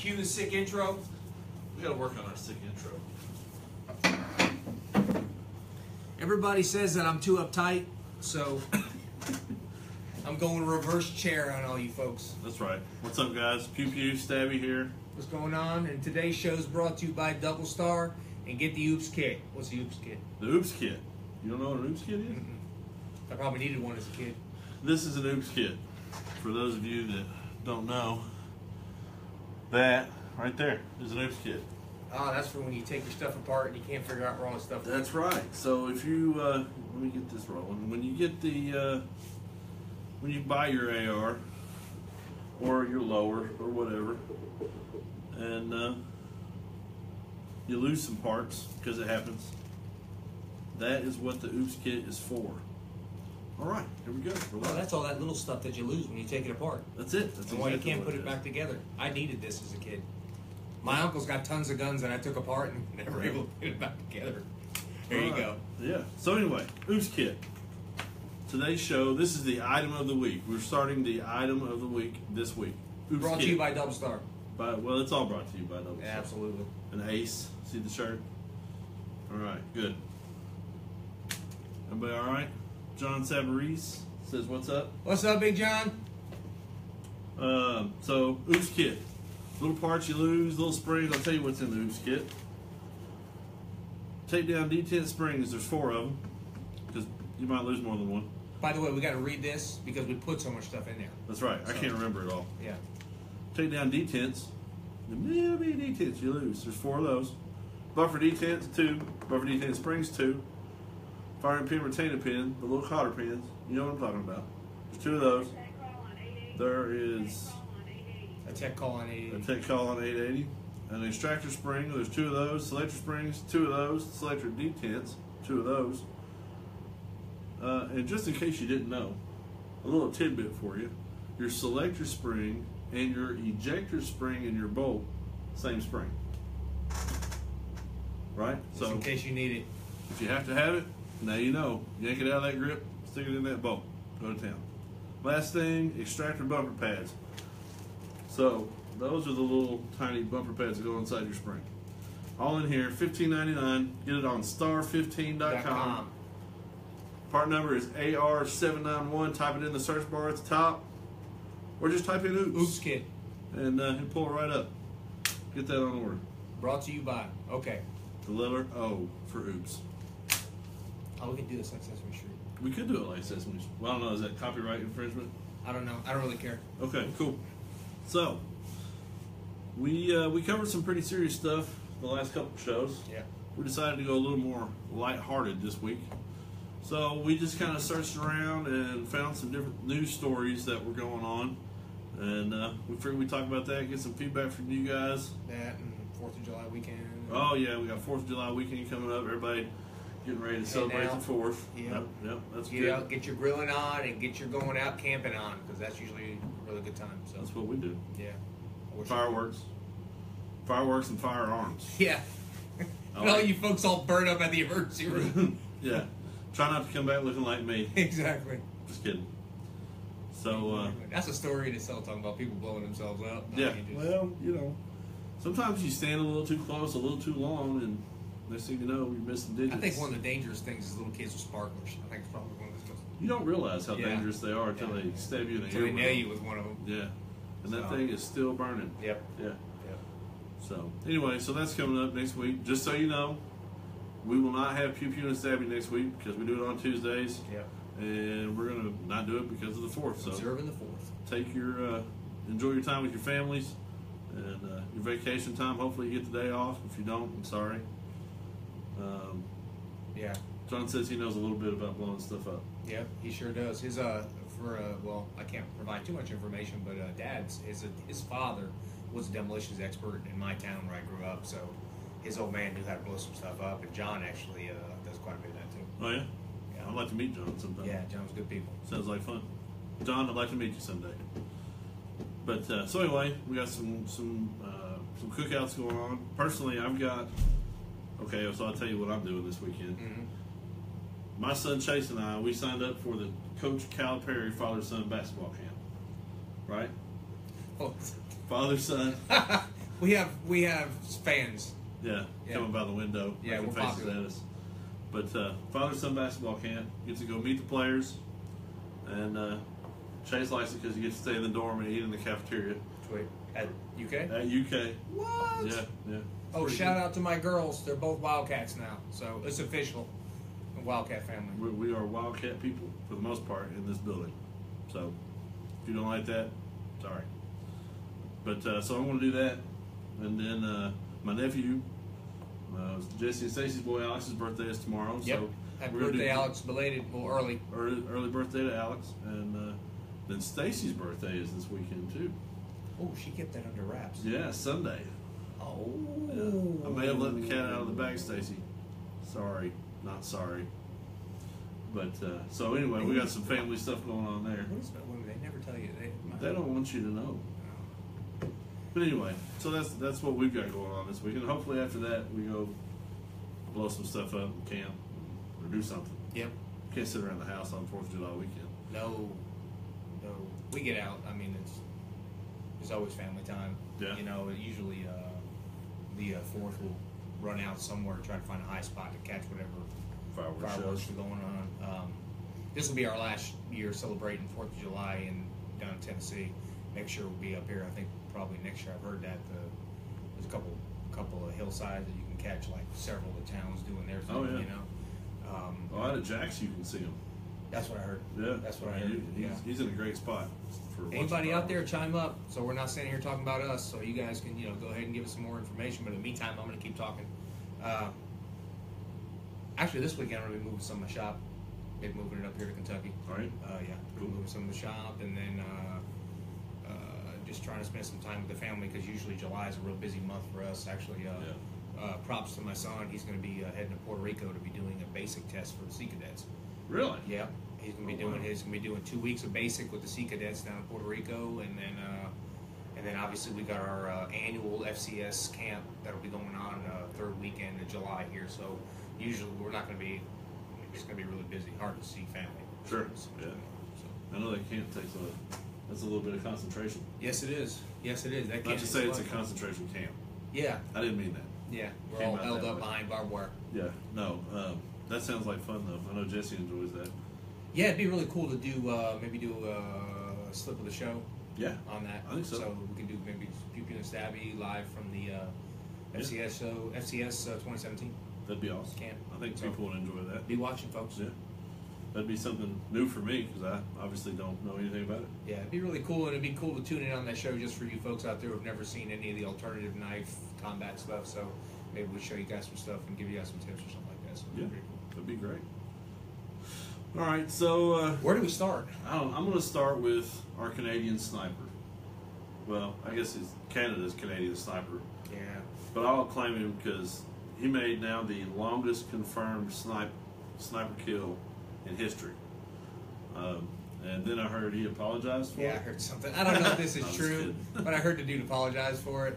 Cue the sick intro. We gotta work on our sick intro. Everybody says that I'm too uptight, so I'm going reverse chair on all you folks. That's right. What's up, guys? Pew Pew Stabby here. What's going on? And today's show is brought to you by Double Star and get the Oops Kit. What's the Oops Kit? The Oops Kit. You don't know what an Oops Kit is? I probably needed one as a kid. This is an Oops Kit. For those of you that don't know, that right there is an Oops Kit. Oh, that's for when you take your stuff apart and you can't figure out where all the stuff is. That's right. So if you uh, let me get this rolling. When you get the uh, when you buy your AR or your lower or whatever, and uh, you lose some parts because it happens. That is what the Oops Kit is for. All right, here we go. Oh, that's all that little stuff that you lose when you take it apart. That's it. That's And why you can't put it back together. I needed this as a kid. My uncle's got tons of guns that I took apart and never able to put it back together. There you right. go. Yeah. So anyway, Oops Kit. Today's show. This is the item of the week. We're starting the item of the week this week. Oops Brought Kit. to you by Double Star. By- well, it's all brought to you by Double Star. Absolutely. An ace. See the shirt? All right, good. Everybody all right? John Savarese says, "What's up?" What's up, Big John? Um, so, Oops Kit. Little parts you lose, little springs. I'll tell you what's in the Oops Kit. Take down detent springs. There's four of them because you might lose more than one. By the way, we got to read this because we put so much stuff in there. That's right. I can't remember it all. Yeah. Take down detents. The bitty detents you lose. There's four of those. Buffer detents, two. Buffer detent springs, two. Firing pin, retainer pin, the little cotter pins. You know what I'm talking about. There's two of those. There is A tech call on 880. a 80. tech call on 880. An extractor spring, there's two of those. Selector springs, two of those. Selector detents, two of those. Uh, and just in case you didn't know, a little tidbit for you. Your selector spring and your ejector spring and your bolt, same spring. Right? Just So in case you need it. if you have to have it, now you know. Yank it out of that grip, stick it in that bolt. Go to town. Last thing, extractor bumper pads. So those are the little tiny bumper pads that go inside your spring. All in here, fifteen ninety nine. Get it on star15.com. .com. Part number is AR791. Type it in the search bar at the top. Or just type in oops, Oops Kit. and uh, he'll pull it right up. Get that on order. Brought to you by. Okay. The letter O for oops. Oh, we can do this like Sesame Street. We could do it like Sesame Street. Well, I don't know. Is that copyright infringement? I don't know. I don't really care. Okay, cool. So we uh, we covered some pretty serious stuff the last couple shows. Yeah. We decided to go a little more lighthearted this week. So we just kind of searched around and found some different news stories that were going on, and uh, we figured we'd talk about that, get some feedback from you guys. That and 4th of July weekend. Oh yeah, we got Fourth of July weekend coming up. Everybody getting ready to celebrate out. the Fourth. Yep. yep, yep, that's Get good. out, get your grilling on, and get your going out camping on, because that's usually a really good time. So That's what we do. yeah, I wish- Fireworks, fireworks, and firearms. Yeah. I and all like- you folks all burn up at the emergency room. yeah. Try not to come back looking like me. exactly. Just kidding. So, uh, that's a story in itself, talking about people blowing themselves up. No, yeah. you just- Well, you know, sometimes you stand a little too close, a little too long, and next thing you know, you're missing digits. I think one of the dangerous things is little kids with sparklers. I think it's probably one of those. You don't realize how Yeah. dangerous they are until Yeah. they stab you in the Until they nail you with one of them. Yeah. And that thing is still burning. Yep. Yeah. Yep. So, anyway, so that's coming up next week. Just so you know, we will not have Pew Pew and Stabby next week because we do it on Tuesdays. Yep. And we're going to not do it because of the 4th. So, Observing the fourth. take your uh, enjoy your time with your families and uh, your vacation time. Hopefully, you get the day off. If you don't, I'm sorry. Um, Yeah. John says he knows a little bit about blowing stuff up. Yep. He sure does. His uh for uh well I can't provide too much information, but uh, Dad's his his father was a demolitions expert in my town where I grew up, so his old man knew how to blow some stuff up, and John actually uh, does quite a bit of that too. Oh yeah, Yeah. I'd like to meet John sometime. Yeah, John's good people. sounds like fun. John, I'd like to meet you someday. But uh, so anyway, we got some some uh, some cookouts going on. Personally, I've got. Okay, so I'll tell you what I'm doing this weekend. Mm-hmm. My son Chase and I, we signed up for the Coach Calipari father son basketball camp. Right? Oh, Father son. we have we have fans. Yeah, Yeah. coming by the window, Yeah, making we're faces popular. at us. But uh, father son basketball camp get to go meet the players, and uh, Chase likes it because he gets to stay in the dorm and eat in the cafeteria Wait, at UK. at UK. What? Yeah, yeah. Oh, Pretty shout good. out to my girls. They're both Wildcats now, so it's official. The Wildcat family. We, we are Wildcat people for the most part in this building. So if you don't like that, sorry. But uh, so I'm going to do that, and then uh, my nephew, uh, Jesse and Stacy's boy Alex's birthday is tomorrow. Yep. So Happy birthday, do Alex. Belated, well, early. Early, early birthday to Alex, and uh, then Stacy's birthday is this weekend too. Oh, she kept that under wraps. Yeah, Sunday. Oh. Yeah. I may have let the cat out of the bag, Stacy. Sorry, not sorry. But uh, so anyway, we got some family stuff going on there. What is that? What, they never tell you. They, They don't want you to know. But anyway, so that's that's what we've got going on this week, and hopefully after that we go blow some stuff up in camp or do something. Yep. Can't sit around the house on Fourth of July weekend. No. No. We get out. I mean, it's it's always family time. Yeah. You know, usually uh, the uh, fourth will run out somewhere, try to find a high spot to catch whatever Fireworks fireworks shows. are going on. Um, this will be our last year celebrating Fourth of July in down in Tennessee. Next year we'll be up here. I think probably next year. I've heard that the, there's a couple couple of hillsides that you can catch like several of the towns doing their thing. Oh, yeah. You know, um, Oh, out at Jack's you can see them. That's what I heard. Yeah, That's what I heard. He's, Yeah. he's in a great spot. For Anybody out there, chime up. So we're not standing here talking about us. So you guys can, you know, go ahead and give us some more information. But in the meantime, I'm going to keep talking. Uh, actually, this weekend I'm going to be moving some of my shop. Maybe moving it up here to Kentucky. All right. Uh, yeah, Cool. moving some of the shop, and then uh, uh, just trying to spend some time with the family because usually July is a real busy month for us. Actually, uh, Yeah. uh, props to my son. He's going to be uh, heading to Puerto Rico to be doing a basic test for the Sea Cadets. Really? Yeah, he's gonna be Oh, doing wow. his gonna be doing two weeks of basic with the Sea Cadets down in Puerto Rico, and then uh, and then obviously we got our uh, annual FCS camp that'll be going on uh, third weekend of July here. So usually we're not gonna be it's gonna be really busy, hard to see family. Sure, So, yeah. so- I know that camp takes a that's a little bit of concentration. Yes, it is. Yes, it is. That Not to say it's a concentration camp. Yeah, I didn't mean that. yeah. We're Came all held up way. behind barbed wire. Yeah. No. Um, that sounds like fun though. I know Jesse enjoys that. Yeah, it'd be really cool to do uh, maybe do uh, a slip of the show. Yeah. on that. I think so. So we can do maybe Pew and Stabby live from the uh, Yeah. FCS show, FCS uh, 2017 That'd be awesome. camp. I think So- people would enjoy that. Be watching, folks. Yeah. That'd be something new for me because I obviously don't know anything about it. Yeah, it'd be really cool, and it'd be cool to tune in on that show just for you folks out there who've never seen any of the alternative knife combat stuff. So maybe we'll show you guys some stuff and give you guys some tips or something like that. So Yeah. That'd be great. All right. So uh, Where do we start? I don't, I'm going to start with our Canadian sniper. Well, I guess it's Canada's Canadian sniper, Yeah. but I'll claim him because he made now the longest confirmed snipe, sniper kill in history. Um, and then I heard he apologized for it. Yeah, I heard something. I don't know if this is true, but I heard the dude apologize for it.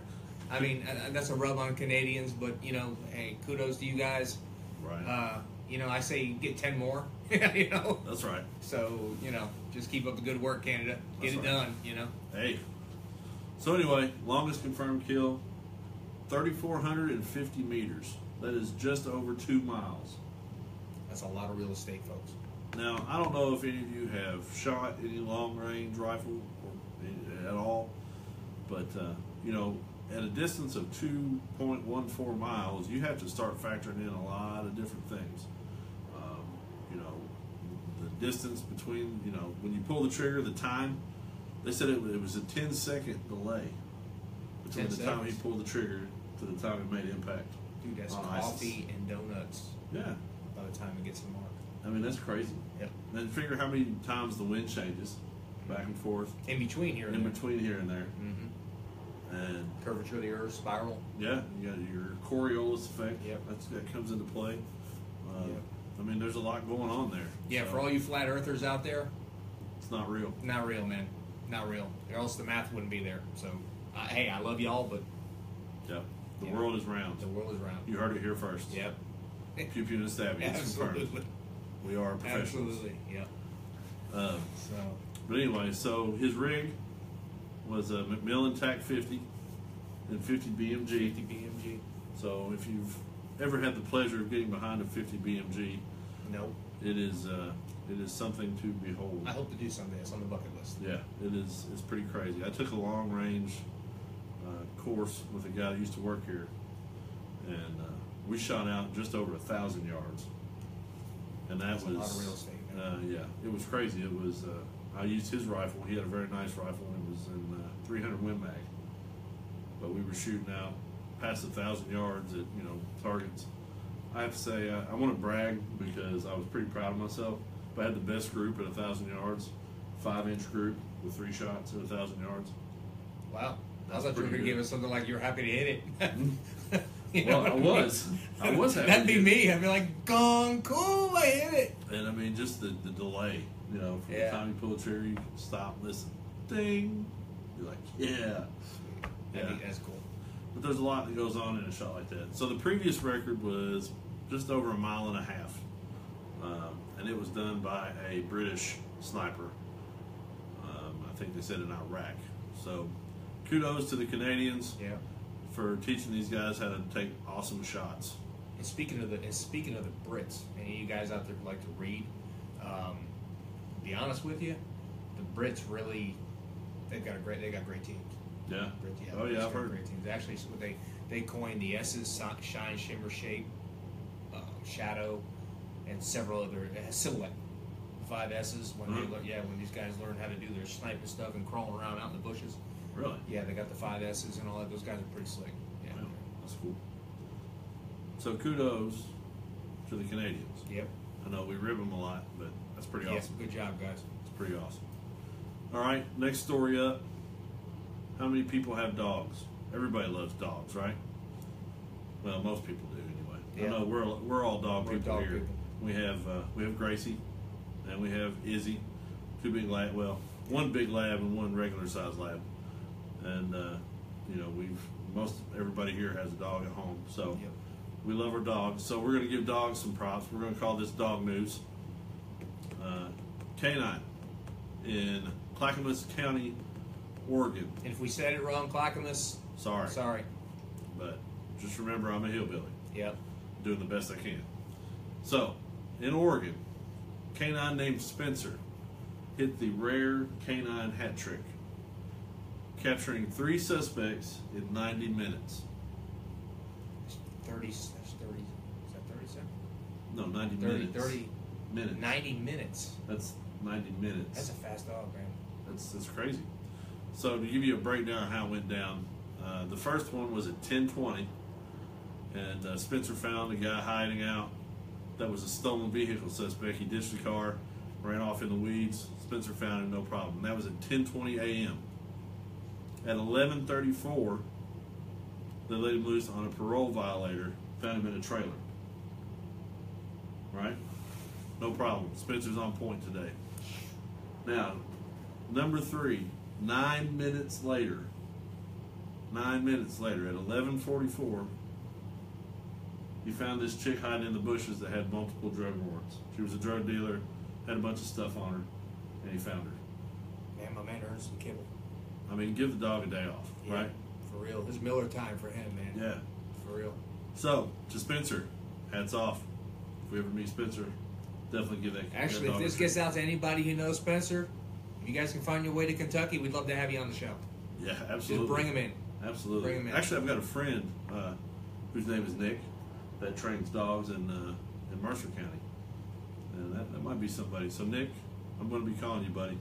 I mean, that's a rub on Canadians, but you know, hey, kudos to you guys. Right. Uh, you know, I say get ten more. you know, That's right. so you know, just keep up the good work, Canada. Get That's it right. done. You know. Hey. So anyway, longest confirmed kill, 3,450 meters. That is just over two miles. That's a lot of real estate, folks. Now, I don't know if any of you have shot any long range rifle or at all, but uh, you know, at a distance of 2.14 miles, you have to start factoring in a lot of different things. Um, you know, the distance between, you know, when you pull the trigger, the time. They said it, it was a 10 second delay between 10 the time he pulled the trigger to the time it made impact. Dude, that's On ISIS. coffee and donuts Yeah, by the time it gets to mark. I mean that's crazy. Yep. And figure how many times the wind changes back and forth In between here and in there. between here and there. Mm-hmm. And Curvature of the Earth, spiral. yeah, you got your Coriolis effect. Yep. That's, that comes into play. Uh, Yep. I mean, there's a lot going on there. Yeah, So, for all you flat earthers out there, it's not real. not real, man. Not real. Or else the math wouldn't be there. So, uh, hey, I love y'all, but Yeah, the world is round. the world is round. You heard it here first. Yep. Pew pew and stabby. Confirmed. Absolutely. We are professionals. Absolutely. Yep. Um, So, But anyway, so his rig was a McMillan TAC 50, and 50 BMG. 50 BMG. So if you've ever had the pleasure of getting behind a 50 BMG, No, it is uh, it is something to behold. I hope to do someday. It's on the bucket list. Yeah, it is. It's pretty crazy. I took a long range uh, course with a guy that used to work here, and uh, we shot out just over a thousand yards, and that That's a lot of real estate. Uh, yeah, it was crazy. It was. Uh, I used his rifle. He had a very nice rifle. and It was in uh, 300 Win Mag, but we were shooting out past a thousand yards at you know targets. I have to say I, I want to brag because I was pretty proud of myself. But I had the best group at a thousand yards, five inch group with three shots at a thousand yards. Wow. I That's thought you were going to give us something like you're happy to hit it. Hmm? You Well, what I mean? was. I was happy That'd be me. I'd be like, gone, cool, I hit it. And I mean, just the, the delay, you know, from Yeah. the time you pull the trigger, you stop, listen, ding. You're like, yeah. That'd Yeah. be, that's cool. But there's a lot that goes on in a shot like that. So the previous record was just over a mile and a half. Um, and it was done by a British sniper. Um, I think they said in Iraq. So kudos to the Canadians Yeah. for teaching these guys how to take awesome shots. And speaking of the and speaking of the Brits, any of you guys out there who like to read, um, be honest with you, the Brits really they've got a great they got great teams. Yeah. Oh, yeah, I've heard. great teams. Actually, so they they coined the S's shine, shimmer, shape, um, shadow, and several other uh, silhouette. Five S's when Mhm. they learn, yeah when these guys learn how to do their sniping stuff and crawling around out in the bushes. Really? Yeah, they got the five S's and all that. Those guys are pretty slick. Yeah. Wow, that's cool. So kudos to the Canadians. Yep. I know we rib them a lot, but that's pretty Yeah, awesome. Good job, guys. It's pretty awesome. All right, next story up. How many people have dogs? Everybody loves dogs, right? Well, most people do anyway. Yeah. I know we're we're all dog We're people dog here. people. We have uh, we have Gracie, and we have Izzy, two big lab. Well, one big lab and one regular size lab, and uh, you know we've most everybody here has a dog at home, so Yep. we love our dogs. So we're gonna give dogs some props. We're gonna call this dog news. Uh, Canine in Clackamas County, Oregon. And if we said it wrong, Clackamas, Sorry, sorry. but just remember I'm a hillbilly. Yep. doing the best I can. So, in Oregon, canine named Spencer hit the rare canine hat trick, capturing three suspects in 90 minutes. 30, that's 30, is that 30 seconds? No, 90 30, minutes. 30, minutes. 90 minutes. That's 90 minutes. That's a fast dog, man. That's that's crazy. So to give you a breakdown how it went down, uh, the first one was at 10:20, and uh, Spencer found a guy hiding out. That was a stolen vehicle suspect. He ditched the car, ran off in the weeds. Spencer found him, no problem. That was at 10:20 a.m. At 11:34, they let him loose on a parole violator. Found him in a trailer. Right? No problem. Spencer's on point today. Now, number three, nine minutes later, nine minutes later at 11:44, he found this chick hiding in the bushes that had multiple drug warrants. She was a drug dealer, had a bunch of stuff on her, and he found her. Man, my man earns some kibble. I mean, give the dog a day off, Yeah, right? For real. it's Miller time for him, man. Yeah. For real. So, to Spencer, hats off. If we ever meet Spencer, definitely give that. Actually, that if this a gets out to anybody who knows Spencer, if you guys can find your way to Kentucky, we'd love to have you on the show. Yeah, absolutely. Just bring him in. Absolutely. Bring him in. Actually, I've got a friend uh, whose name is Nick that trains dogs in uh, in Mercer County, and that, that might be somebody. So Nick, I'm going to be calling you, buddy.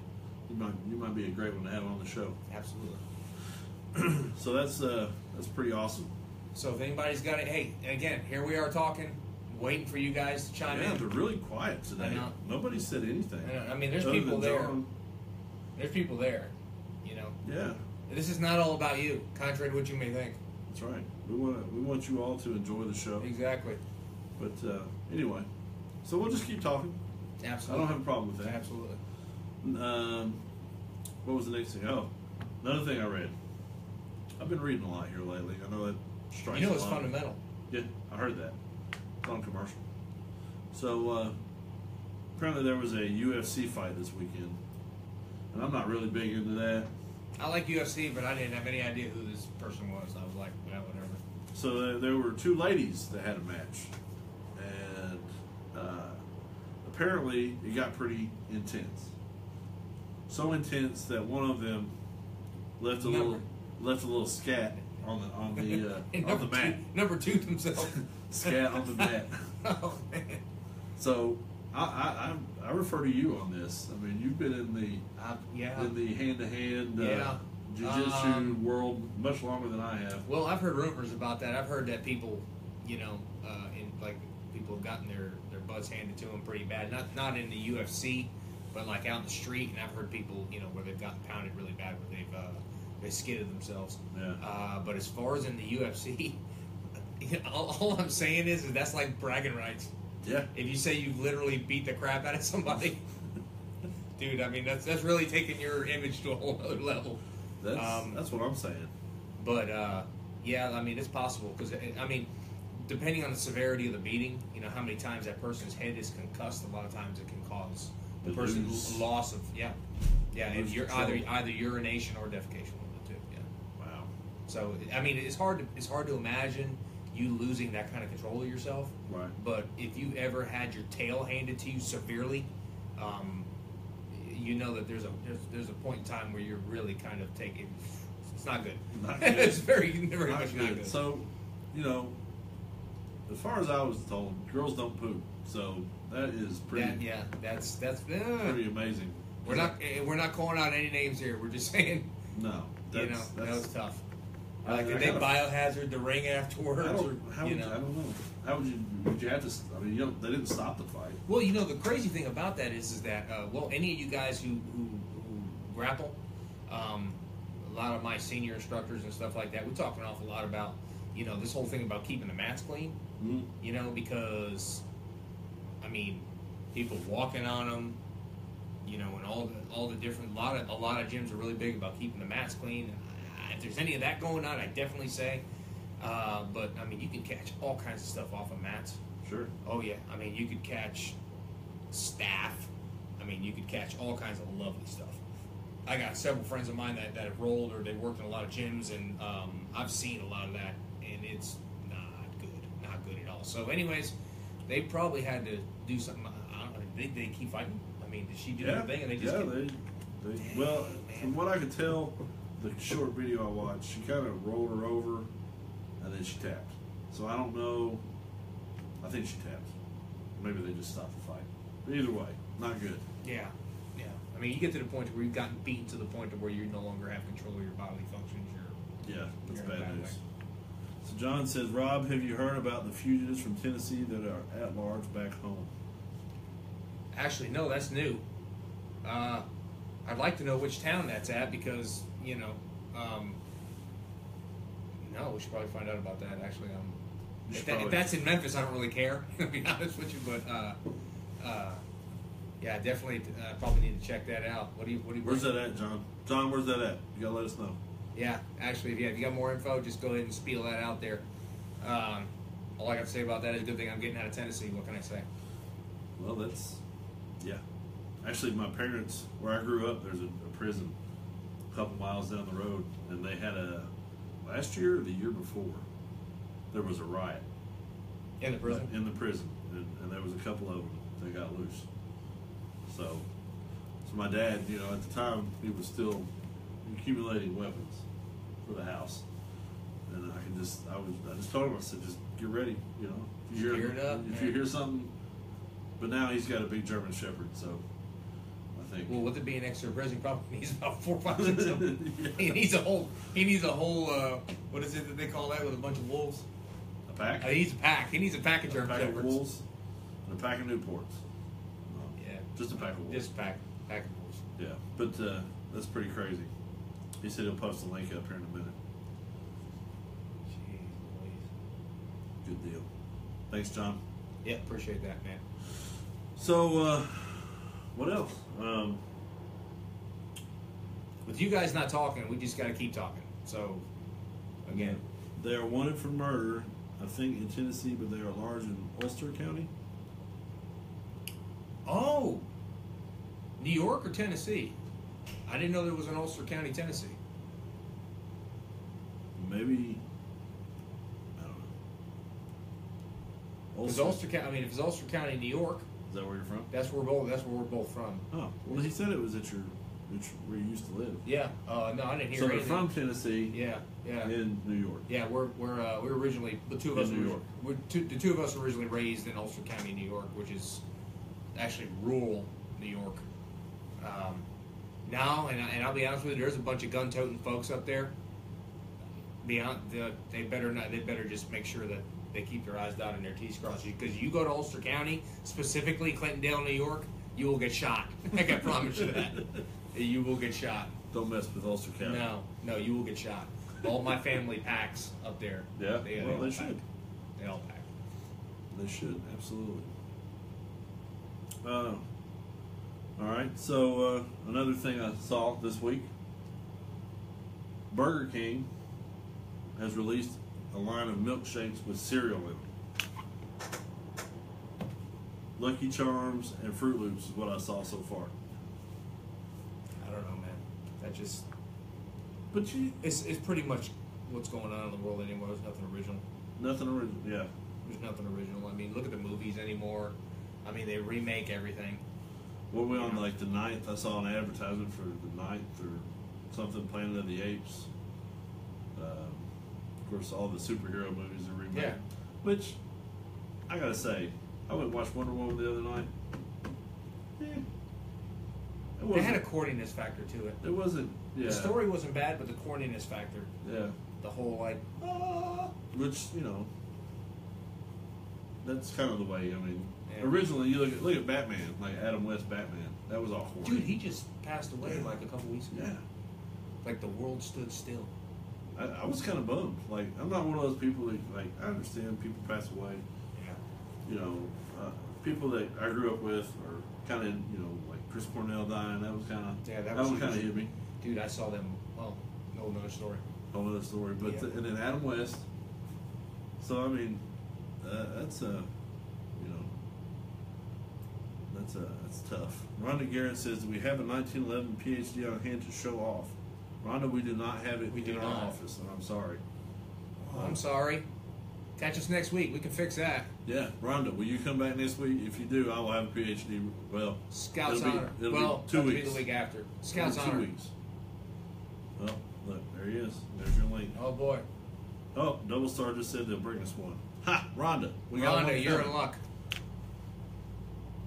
You might you might be a great one to have on the show. Absolutely. So that's uh, that's pretty awesome. So if anybody's got it, hey, again, here we are talking, waiting for you guys to chime yeah, in. they're really quiet today. Nobody said anything. I. I mean, there's Other people there. John. There's people there. You know, Yeah, this is not all about you, contrary to what you may think. that's right. We want we want you all to enjoy the show. Exactly. But uh, anyway, so we'll just keep talking. Absolutely. I don't have a problem with that. Absolutely. Um, what was the next thing? Oh, another thing I read. I've been reading a lot here lately. I know that strikes. You know it's fundamental. Yeah, I heard that. It's on commercial. So uh, apparently there was a UFC fight this weekend, and I'm not really big into that. I like UFC, but I didn't have any idea who this person was. I was like, yeah, whatever. So there, there were two ladies that had a match, and uh, apparently it got pretty intense. So intense that one of them left a little left a little scat on the on the uh, on the mat. two, number two themselves scat on the mat. oh man. So I, I I I refer to you on this. I mean, you've been in the Uh, yeah. in the hand to hand Yeah. jiu-jitsu Um, world much longer than I have. Well, I've heard rumors about that. I've heard that people, you know, uh, in like people have gotten their their butts handed to them pretty bad. Not not in the UFC, but like out in the street. And I've heard people, you know, where they've gotten pounded really bad, where they've uh, they skidded themselves. Yeah. Uh, but as far as in the UFC, all, all I'm saying is, is that's like bragging rights. Yeah. If you say you've literally beat the crap out of somebody, dude, I mean that's that's really taking your image to a whole other level. That's Um, that's what I'm saying. But uh, yeah, I mean it's possible because I mean, depending on the severity of the beating, you know how many times that person's head is concussed. A lot of times it can cause the They person lose- loss of yeah, yeah. If you're either either urination or defecation, one of the two. Yeah. Wow. So I mean it's hard to it's hard to imagine you losing that kind of control of yourself. Right. But if you ever had your tail handed to you severely, um, you know that there's a there's, there's a point in time where you're really kind of taking. It's not good. Not good. it's very very Not much good. not good. So, you know, as far as I was told, girls don't poop. So that is pretty That- yeah, that's that's. uh, pretty amazing. we're not eh, we're not calling out any names here. We're just saying, No. That's, you know, that was tough. I- Like, did they biohazard the ring afterwards? I don't, how you would, know? I don't know. How would you? Would you have to? I mean, you don't, they didn't stop the fight. Well, you know the crazy thing about that is, is that uh, well, any of you guys who who, who grapple, um, a lot of my senior instructors and stuff like that, we talk an awful lot about you know this whole thing about keeping the mats clean. Mm. You know because, I mean, people walking on them, you know, and all the all the different a lot of a lot of gyms are really big about keeping the mats clean. If there's any of that going on, I definitely say. Uh, but I mean, you can catch all kinds of stuff off of mats. Sure. Oh yeah, I mean you could catch staph. I mean you could catch all kinds of lovely stuff. I got several friends of mine that, that have rolled or they worked in a lot of gyms, and um, I've seen a lot of that, and it's not good, not good at all. So, anyways, they probably had to do something. I don't know. Did they keep fighting? I mean, did she do Yeah. the thing and they just yeah. kept- They, they. Well, man. from what I could tell, the short video I watched, she kind of rolled her over, and then she tapped. So I don't know. I think she tapped. Maybe they just stopped the fight. But either way, not good. Yeah, yeah. I mean, you get to the point where you've gotten beaten to the point of where you no longer have control of your bodily functions. You're Yeah, that's You're bad bad news. way. So John says, Rob, have you heard about the fugitives from Tennessee that are at large back home? Actually, no, that's new. Uh, I'd like to know which town that's at because you know. Um, no, we should probably find out about that. Actually, um, You if, should that, if probably- that's in Memphis, I don't really care. To be honest with you, but uh, uh, yeah, definitely uh, probably need to check that out. What do you? What do you? Where's that at, John? John, where's that at? You gotta let us know. Yeah, actually, if you, if you got more info, just go ahead and spiel that out there. Um, all I got to say about that is a good thing I'm getting out of Tennessee. What can I say? Well, that's yeah. Actually, my parents, where I grew up, there's a, a prison a couple miles down the road, and they had a last year or the year before there was a riot In the prison. in the prison, and, and there was a couple of them that got loose. So, so my dad, you know, at the time he was still accumulating weapons for the house, and I can just I was I just told him I said just get ready, you know, if you hear up, if you hear something. But now he's got a big German Shepherd, so think Well, with it being extra prison, probably needs about four, five, six of them. Yeah. He needs a whole. He needs a whole. Uh, what is it that they call that with a bunch of wolves? a pack, Uh, he needs a pack. He needs a pack of a German pack of wolves, and a pack of Newports. No, Yeah, just a pack of wolves. just pack, pack of wolves. Yeah, but uh, that's pretty crazy. He said he'll post the link up here in a minute. Jeez. Good deal. Thanks, John. Yeah, appreciate that, man. So, uh, what else? Um, With you guys not talking, we just got to keep talking. So, again, they are wanted for murder, I think, in Tennessee, but they are large in Ulster County. oh, New York or Tennessee? I didn't know there was an Ulster County, Tennessee. maybe I don't know. Ulster, Ulster County, I mean, if it's Ulster County, New York, is that where you're from? that's where we're both. That's where we're both from. Oh, well, he said it was at your, at your where you used to live. Yeah. Uh, no, I didn't hear So they're anything. from Tennessee Yeah. Yeah. in New York. Yeah, we're we're uh, we're originally the two of In us. New were, York. We're two, the two of us were originally raised in Ulster County, New York, which is actually rural New York. Um, now, and, I, and I'll be honest with you, there's a bunch of gun-toting folks up there. Beyond the, they better not. They better just make sure that they keep their eyes down and their T's crossed. Because you go to Ulster County, specifically Clintondale, New York, you will get shot. I can promise you that. You will get shot. Don't mess with Ulster County. No, no, you will get shot. All my family packs up there. Yeah, they, well, all they pack. should. They all pack. They should absolutely. Uh, all right. So uh, another thing I saw this week: Burger King has released a line of milkshakes with cereal in them. Lucky Charms and Froot Loops is what I saw so far. I don't know, man. That just But you, it's it's pretty much what's going on in the world anymore. There's nothing original. nothing original. Yeah. There's nothing original. I mean, look at the movies anymore. I mean, they remake everything. What we on like the ninth? I saw an advertisement for the ninth or something. Planet of the Apes. Um, course, all the superhero movies are remade. Yeah. Which I gotta say, I went and watched Wonder Woman the other night. Eh, it They had a corniness factor to it. it wasn't. Yeah. The story wasn't bad, but the corniness factor, Yeah. the whole like, ah, Which you know. That's kind of the way. I mean, Yeah. originally you look at look at Batman, like Adam West Batman. That was all horny. dude, he just passed away like a couple weeks ago. Yeah. Like the world stood still. I, I was kind of bummed. Like, I'm not one of those people that, like, I understand people pass away. Yeah. You know, uh, people that I grew up with are kind of, you know, like Chris Cornell dying. That was kind of, Yeah, that that, was kind of hit me. Dude, I saw them. Well, no, another story. Whole other story. But, Yeah. the- and then Adam West. So, I mean, uh, that's, uh, you know, that's, uh, that's tough. Rhonda Garrett says, we have a 1911 PhD on hand to show off? Rhonda, we do not have it We in do our not. office, and I'm sorry. Oh, I'm sorry. Catch us next week. We can fix that. Yeah, Rhonda, will you come back next week? If you do, I will have a PhD. Well, Scouts it'll be- honor. it'll be well, two have to weeks. be the week after. Scouts It'll be honor. two weeks. Well, look, there he is. There's your link. Oh boy, Oh, Double Star just said they'll bring us one. Ha, Rhonda, we got one Rhonda, you're coming. in luck.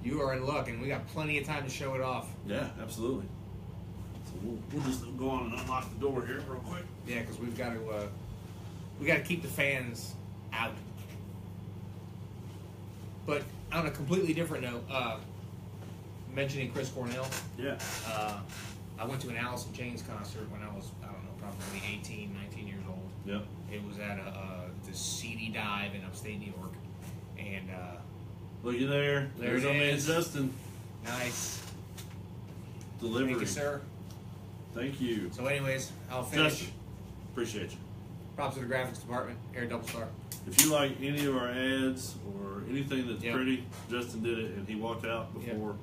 You are in luck, and we got plenty of time to show it off. Yeah, absolutely. We'll, we'll just go on and unlock the door here real quick. Yeah, because we've got to uh, we got to keep the fans out. But on a completely different note, uh, mentioning Chris Cornell, Yeah. uh, I went to an Alice in Chains concert when I was I don't know probably 18, 19 years old. Yep. It was at a, uh, the CD Dive in upstate New York, and uh, Looky there. There There's our man. Justin. nice. Delivery. Thank you, sir. Thank you. So, anyways, I'll finish. Justin. Appreciate you. Props to the graphics department Air Double Star. If you like any of our ads or anything that's Yep. pretty, Justin did it and he walked out before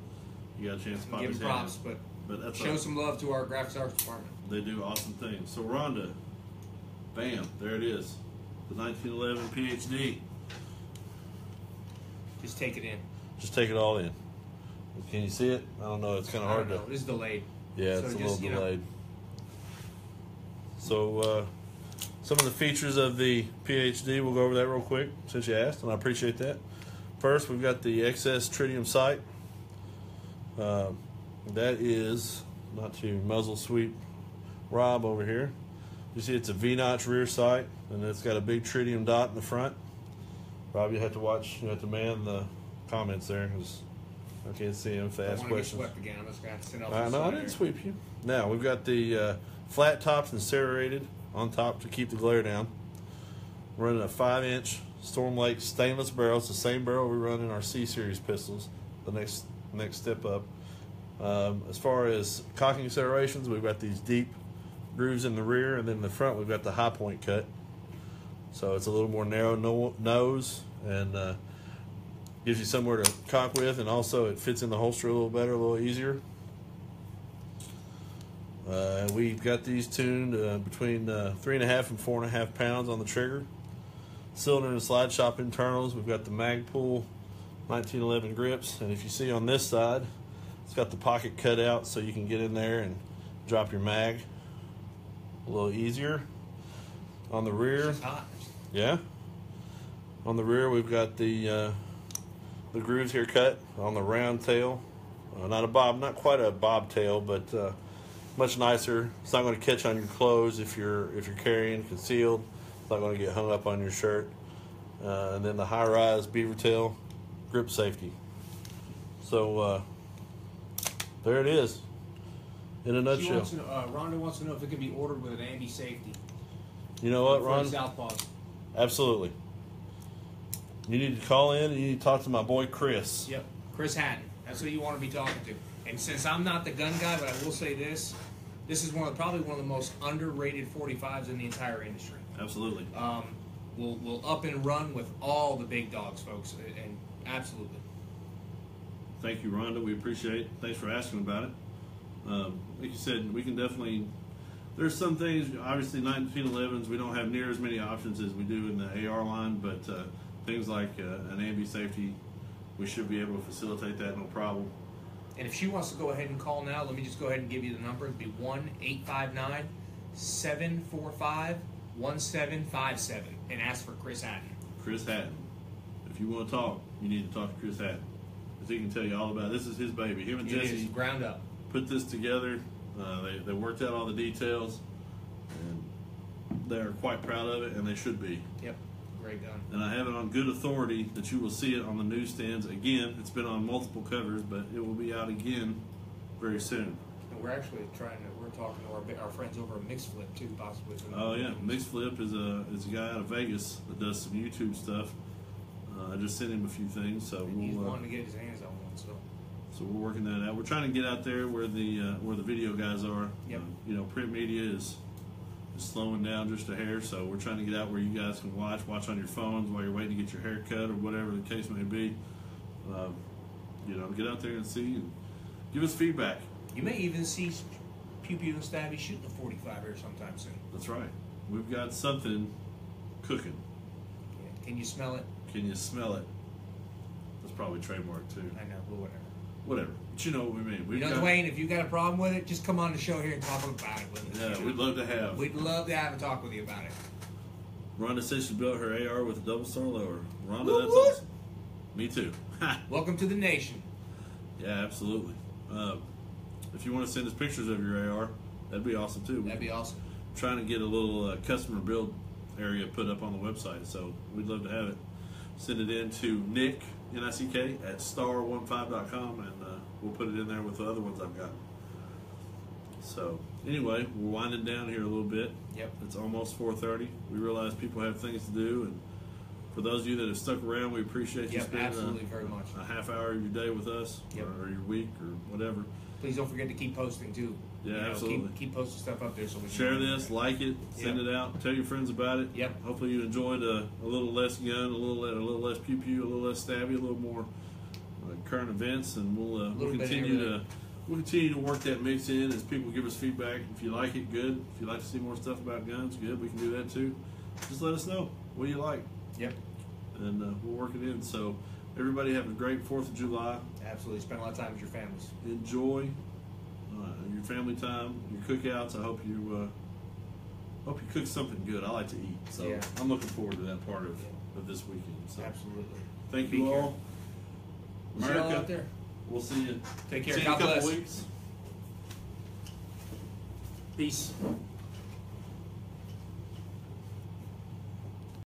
you got a chance to pop Give his him hand props, in. but But that's show all. some love to our graphics arts department. They do awesome things. So Rhonda, bam, there it is. The 1911 PhD. Just take it in. Just take it all in. Can you see it? I don't know. It's kind of hard don't to. know. This is delayed. Yeah, So it's a just, little you know- delayed. So, uh, some of the features of the PhD, we'll go over that real quick since you asked, and I appreciate that. First, we've got the XS tritium sight. Uh, that is, not to muzzle sweep Rob over here. You see, it's a V notch rear sight, and it's got a big tritium dot in the front. Rob, you have to watch, you have to man the comments there because I can't see him if they I ask want to get questions. again. I'm just going to send off I this know, I didn't sweep you. Now we've got the uh, flat tops and serrated on top to keep the glare down. We're running a five inch Storm Lake stainless barrel. It's the same barrel we run in our C series pistols. The next next step up. Um, as far as cocking accelerations, we've got these deep grooves in the rear, and then in the front we've got the high point cut. So it's a little more narrow no- nose and uh, gives you somewhere to cock with, and also it fits in the holster a little better, a little easier. Uh, we've got these tuned uh, between uh, three and a half and four and a half pounds on the trigger. Cylinder and slide shop internals. We've got the Magpul 1911 grips, and if you see on this side, it's got the pocket cut out so you can get in there and drop your mag a little easier. On the rear, yeah. On the rear, we've got the uh, the grooves here cut on the round tail. Uh, not a bob, not quite a bob tail, but uh, much nicer. It's not going to catch on your clothes if you're if you're carrying concealed. It's not going to get hung up on your shirt. Uh, and then the high rise beaver tail grip safety. So uh, there it is, in a She nutshell. wants to know, uh, Rhonda wants to know if it can be ordered with an ambi safety. You know what, Ron? Southpaws. Absolutely. You need to call in and you need to talk to my boy Chris. Yep, Chris Hatton. That's who you want to be talking to. And since I'm not the gun guy, but I will say this: this is one of probably one of the most underrated 45s in the entire industry. Absolutely. Um, we'll we'll up and run with all the big dogs, folks, and absolutely. Thank you, Rhonda. We appreciate it. Thanks for asking about it. Um, like you said, we can definitely. There's some things, obviously, 1911s, we don't have near as many options as we do in the AR line, but uh, things like uh, an ambi safety, we should be able to facilitate that no problem. And if she wants to go ahead and call now, let me just go ahead and give you the number. It'd be 1 859 745 1757 and ask for Chris Hatton. Chris Hatton. If you want to talk, you need to talk to Chris Hatton. Because he can tell you all about it. This is his baby. Him and It Jesse is ground up. put this together. Uh, they, they worked out all the details, and they are quite proud of it, and they should be. Yep, great gun. And I have it on good authority that you will see it on the newsstands again. It's been on multiple covers, but it will be out again very soon. And we're actually trying to, we're talking to our, our friends over at Mix Flip too, possibly. Oh yeah, Mix Flip is a is a guy out of Vegas that does some YouTube stuff. Uh, I just sent him a few things, so And he's we'll uh, wanting to get his hands on one, so. So we're working that out. We're trying to get out there where the uh, where the video guys are. Yep. Uh, you know, print media is is slowing down just a hair. So we're trying to get out where you guys can watch, watch on your phones while you're waiting to get your hair cut or whatever the case may be. Um, you know, get out there and see and give us feedback. You may even see Pew Pew and Stabby shooting a 45 here sometime soon. That's right. We've got something cooking. Yeah. Can you smell it? Can you smell it? That's probably trademark too. I know, but whatever. Whatever. But you know what we mean. You We've know, got, Dwayne, if you got a problem with it, just come on the show here and talk about it with us. Yeah, we'd love to have. We'd love to have a talk with you about it. Rhonda says she built her AR with a double star lower. Rhonda, Woot that's woot. awesome. Me too. Welcome to the nation. yeah, absolutely. Uh, if you want to send us pictures of your AR, that'd be awesome too. That'd be awesome. Trying to get a little uh, customer build area put up on the website, so we'd love to have it. Send it in to Nick N I C K at star15.com, and uh, we'll put it in there with the other ones I've got. So anyway, we're winding down here a little bit. Yep. It's almost 4:30. We realize people have things to do, and for those of you that have stuck around, we appreciate you Yep, spending absolutely, a, very much. a half hour of your day with us, Yep. or, or your week, or whatever. Please don't forget to keep posting too. Yeah, You know, absolutely. Keep, keep posting stuff up there so we can Share this, like it, send Yep. it out, tell your friends about it. Yep. Hopefully you enjoyed a, a little less gun, a little a little less pew pew, a little less stabby, a little more uh, current events, and we'll uh, we'll little bit of continue to we'll continue to work that mix in as people give us feedback. If you like it, good. If you like to see more stuff about guns, good. We can do that too. Just let us know what do you like, Yep. and uh, we'll work it in. So everybody have a great Fourth of July. Absolutely. Spend a lot of time with your families. Enjoy uh, your family time, your cookouts. I hope you uh, hope you cook something good. I like to eat, so Yeah. I'm looking forward to that part of, of this weekend. So Absolutely. thank Be you all. careful. See y'all out there. we'll see you. Take care. See you in a God couple bless. weeks. Peace.